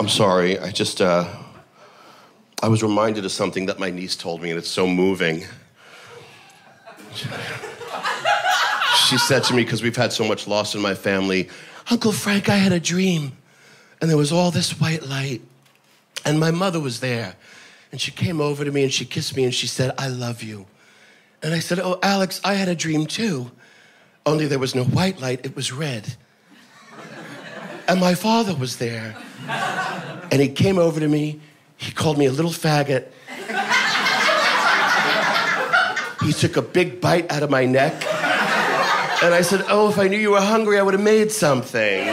I'm sorry. I just, uh, I was reminded of something that my niece told me, and it's so moving. she said to me, because we've had so much loss in my family, Uncle Frank, I had a dream, and there was all this white light, and my mother was there, and she came over to me and she kissed me and she said, I love you. And I said, Oh, Alex, I had a dream too, only there was no white light, it was red. And my father was there. And he came over to me. He called me a little faggot. He took a big bite out of my neck. And I said, Oh, if I knew you were hungry, I would have made something.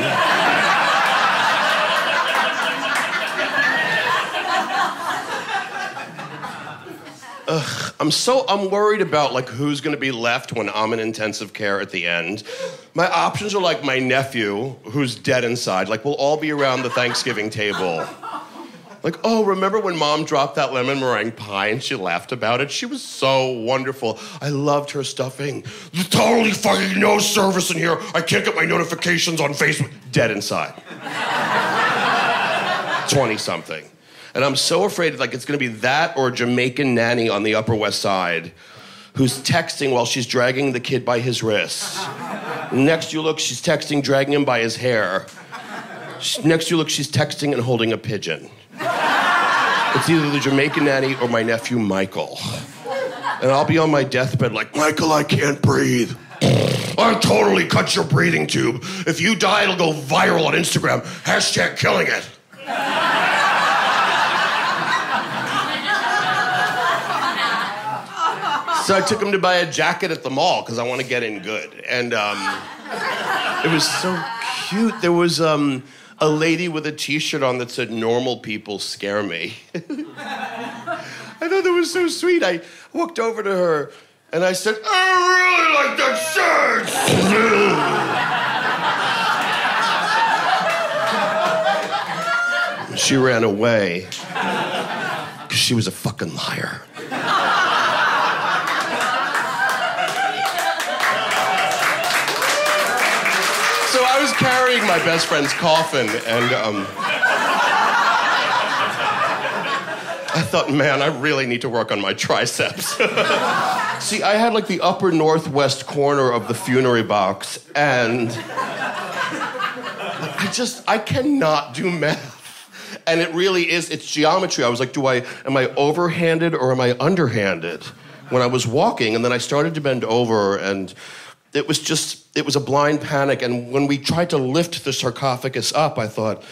I'm so I'm worried about like who's gonna be left when I'm in intensive care at the end. My options are like my nephew, who's dead inside. Like we'll all be around the Thanksgiving table. Like, oh, remember when mom dropped that lemon meringue pie and she laughed about it? She was so wonderful. I loved her stuffing. Totally fucking no service in here. I can't get my notifications on Facebook. Dead inside. 20 something. And I'm so afraid like it's gonna be that or a Jamaican nanny on the Upper West Side who's texting while she's dragging the kid by his wrist. Next you look, she's texting, dragging him by his hair. Next you look, she's texting and holding a pigeon. It's either the Jamaican nanny or my nephew Michael. And I'll be on my deathbed like, Michael, I can't breathe. I'll totally cut your breathing tube. If you die, it'll go viral on Instagram. Hashtag killing it. So I took him to buy a jacket at the mall because I want to get in good. And um, it was so cute. There was um, a lady with a t shirt on that said, Normal people scare me. I thought that was so sweet. I walked over to her and I said, I really like that shirt. she ran away because she was a fucking liar. So I was carrying my best friend's coffin, and um, I thought, man, I really need to work on my triceps. See, I had like the upper northwest corner of the funerary box, and I just, I cannot do math. And it really is, it's geometry. I was like, do I, am I overhanded or am I underhanded? When I was walking, and then I started to bend over, and it was just, it was a blind panic. And when we tried to lift the sarcophagus up, I thought,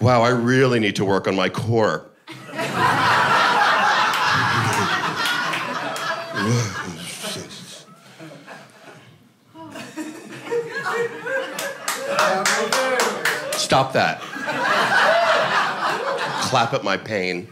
wow, I really need to work on my core. Stop that. Clap at my pain.